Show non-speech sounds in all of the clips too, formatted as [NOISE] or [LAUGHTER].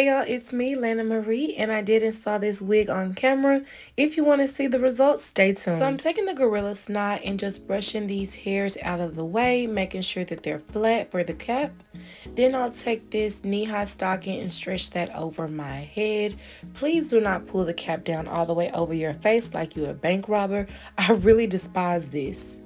Hey y'all, it's me, Lana Marie, and I did install this wig on camera. If you want to see the results, stay tuned. So I'm taking the Gorilla Snot and just brushing these hairs out of the way, making sure that they're flat for the cap. Then I'll take this knee-high stocking and stretch that over my head. Please do not pull the cap down all the way over your face like you're a bank robber. I really despise this.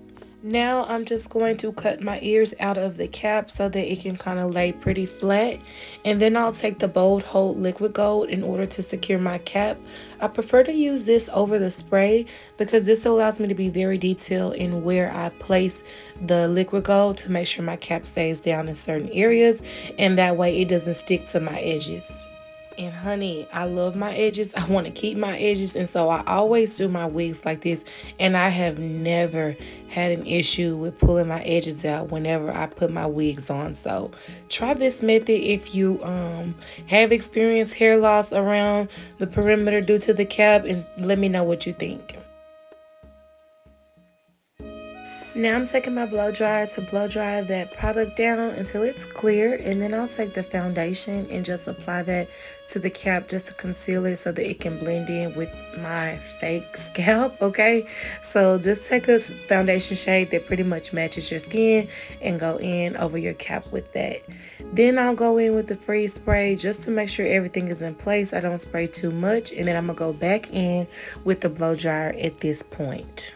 Now I'm just going to cut my ears out of the cap so that it can kind of lay pretty flat. And then I'll take the Bold Hold Liquid Gold in order to secure my cap. I prefer to use this over the spray because this allows me to be very detailed in where I place the liquid gold to make sure my cap stays down in certain areas. And that way it doesn't stick to my edges. And honey, I love my edges. I want to keep my edges. And so I always do my wigs like this. And I have never had an issue with pulling my edges out whenever I put my wigs on. So try this method if you um, have experienced hair loss around the perimeter due to the cap. And let me know what you think. Now I'm taking my blow dryer to blow dry that product down until it's clear and then I'll take the foundation and just apply that to the cap just to conceal it so that it can blend in with my fake [LAUGHS] scalp okay? So just take a foundation shade that pretty much matches your skin and go in over your cap with that. Then I'll go in with the freeze spray just to make sure everything is in place. I don't spray too much and then I'm gonna go back in with the blow dryer at this point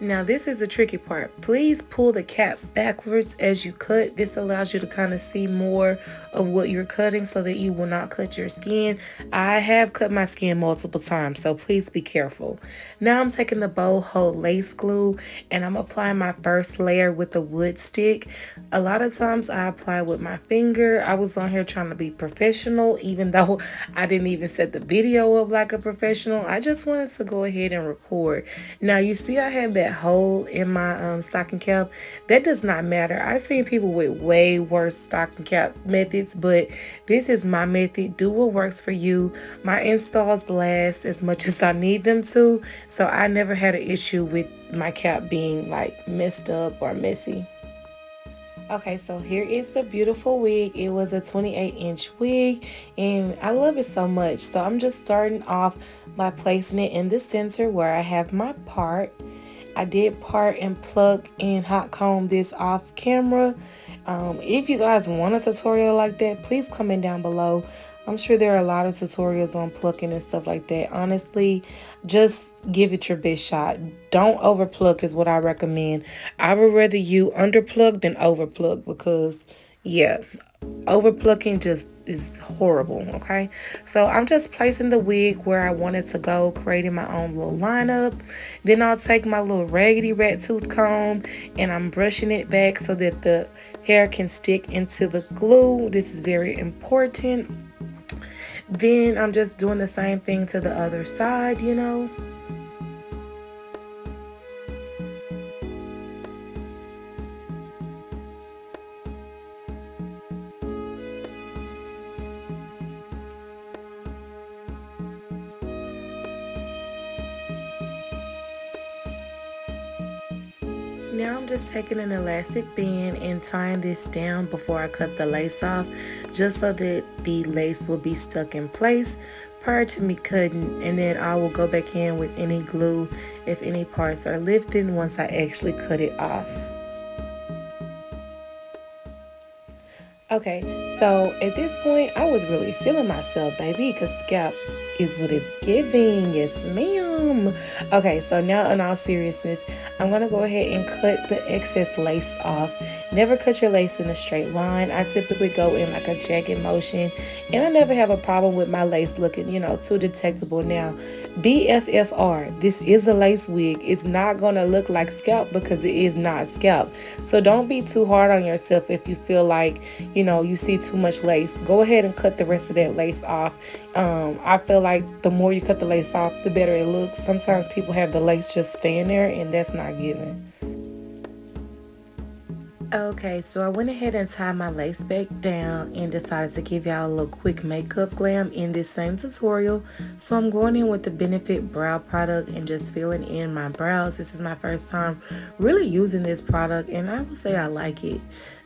now this is the tricky part. Please pull the cap backwards as you cut. This allows you to kind of see more of what you're cutting so that you will not cut your skin. I have cut my skin multiple times, so please be careful. Now I'm taking the Bold Hold lace glue and I'm applying my first layer with the wood stick. A lot of times I apply with my finger. I was on here trying to be professional even [LAUGHS] though I didn't even set the video up like a professional. I just wanted to go ahead and record. Now you see I have that hole in my um, stocking cap, that does not matter. I've seen people with way worse stocking cap methods, but this is my method. Do what works for you. My installs last as much as I need them to, so I never had an issue with my cap being like messed up or messy. Okay, so here is the beautiful wig. It was a 28 inch wig and I love it so much. So I'm just starting off by placing it in the center where I have my part. I did part and pluck and hot comb this off camera. Um, if you guys want a tutorial like that, please comment down below. I'm sure there are a lot of tutorials on plucking and stuff like that. Honestly, just give it your best shot. Don't overpluck is what I recommend. I would rather you under underplug than overplug because, yeah, overplucking just is horrible okay? So i'm just placing the wig where i want it to go creating my own little lineup. Then i'll take my little raggedy rat tooth comb and i'm brushing it back so that the hair can stick into the glue. This is very important. Then i'm just doing the same thing to the other side you know Now I'm just taking an elastic band and tying this down before I cut the lace off just so that the lace will be stuck in place prior to me cutting and then I will go back in with any glue if any parts are lifted once I actually cut it off. Okay, so at this point, I was really feeling myself, baby, because scalp is what it's giving. Yes, ma'am. Okay, so now in all seriousness, I'm going to go ahead and cut the excess lace off. Never cut your lace in a straight line. I typically go in like a jagged motion, and I never have a problem with my lace looking, you know, too detectable. Now, BFFR, this is a lace wig. It's not going to look like scalp because it is not scalp. So don't be too hard on yourself if you feel like, you know, you see too much lace. Go ahead and cut the rest of that lace off. Um, I feel like the more you cut the lace off, the better it looks. Sometimes people have the lace just staying there, and that's not given. Okay, so I went ahead and tied my lace back down and decided to give y'all a little quick makeup glam in this same tutorial. So I'm going in with the Benefit Brow product and just filling in my brows. This is my first time really using this product and I would say I like it.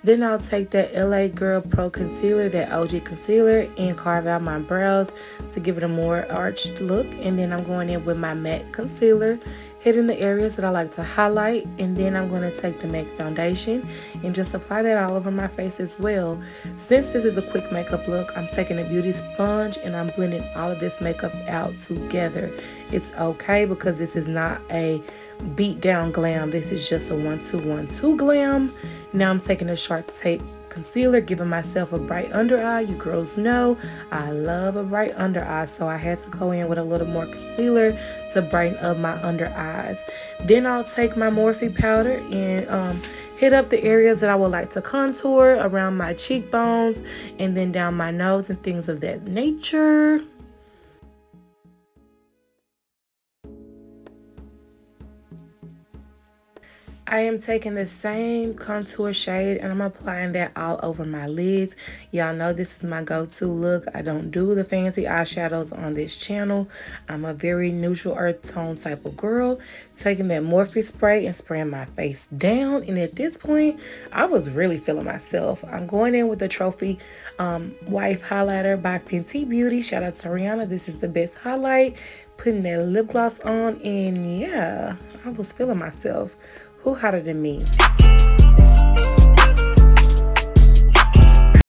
Then I'll take that LA Girl Pro Concealer, that OG concealer, and carve out my brows to give it a more arched look. And then I'm going in with my matte concealer hitting the areas that I like to highlight and then I'm going to take the MAC foundation and just apply that all over my face as well. Since this is a quick makeup look, I'm taking a beauty sponge and I'm blending all of this makeup out together. It's okay because this is not a beat down glam. This is just a one two one two glam. Now I'm taking a Shape Tape concealer, giving myself a bright under eye. You girls know I love a bright under eye, so I had to go in with a little more concealer to brighten up my under eyes. Then I'll take my Morphe powder and um, hit up the areas that I would like to contour around my cheekbones and then down my nose and things of that nature. I am taking the same contour shade and I'm applying that all over my lids. Y'all know this is my go-to look. I don't do the fancy eyeshadows on this channel. I'm a very neutral earth tone type of girl. Taking that Morphe spray and spraying my face down. And at this point, I was really feeling myself. I'm going in with the Trophy um, Wife Highlighter by Fenty Beauty. Shout out to Rihanna. This is the best highlight. Putting that lip gloss on and yeah, I was feeling myself who hotter than me?